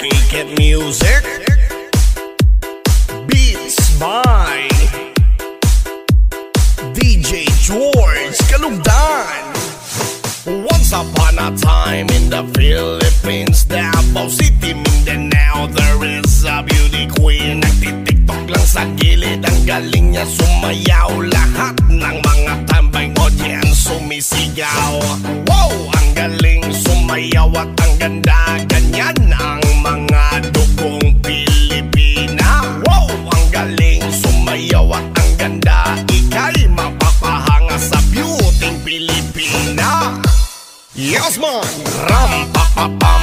Wicked Music. Beats by DJ George Kalugdan. Once upon a time in the Philippines Davao City, Mindanao There is a beauty queen. Nagtitiktok lang sa gilid Ang galing niya sumayaw. Lahat ng mga tambay audience sumisigaw. Wow! Ang galing sumayaw at ang ganda beauty Pilipina Yes man! Ram pa pa pa